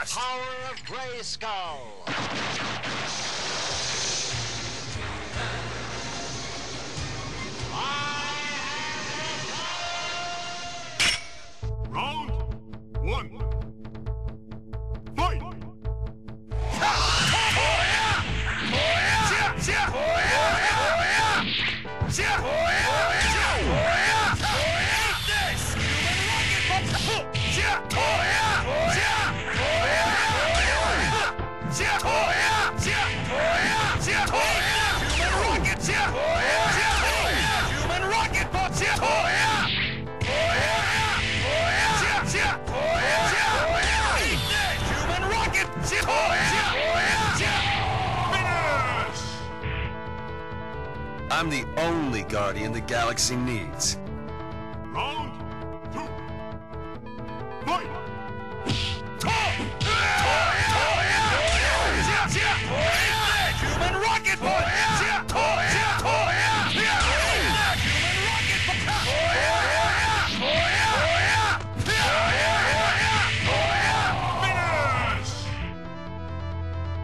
trust. The power of Grayskull. Round one. Fight! I'm the only Guardian the galaxy needs. Round two. Fight!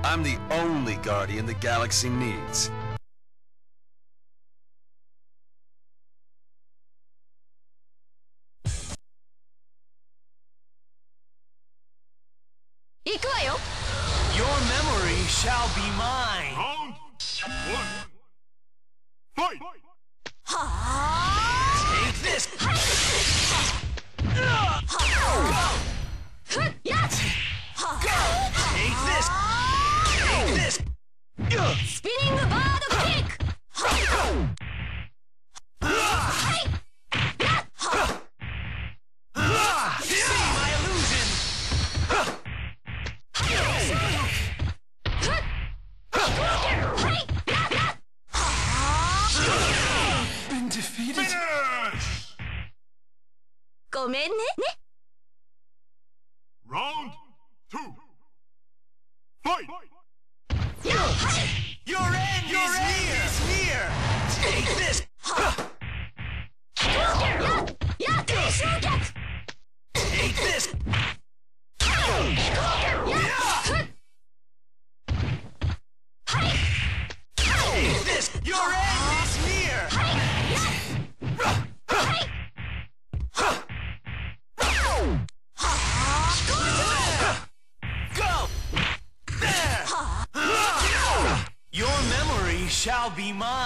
I'm the only Guardian the galaxy needs. बीमार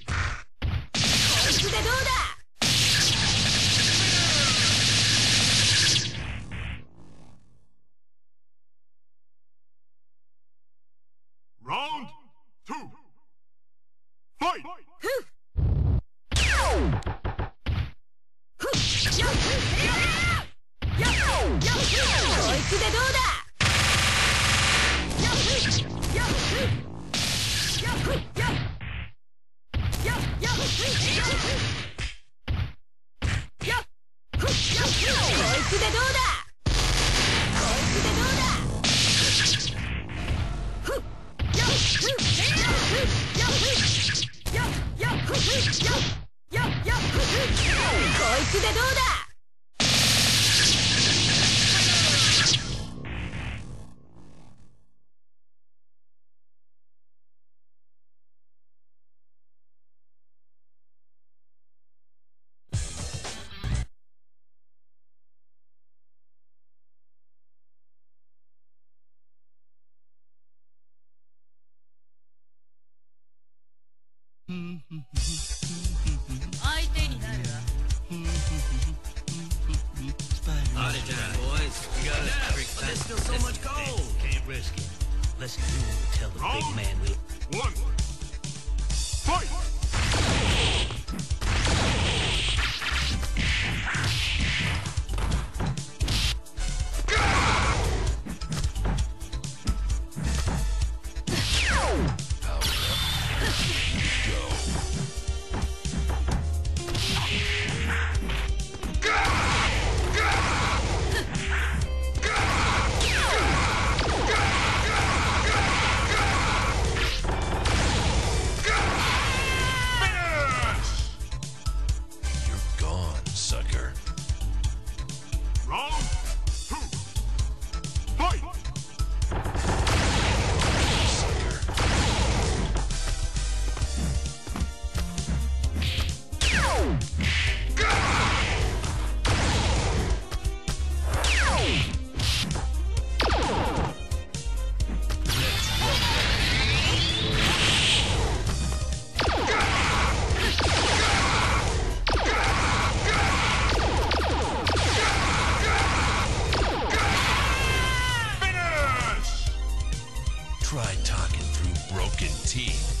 But there's still so much gold. Can't risk it. Let's tell the big man we. One. Fight! talking through broken teeth.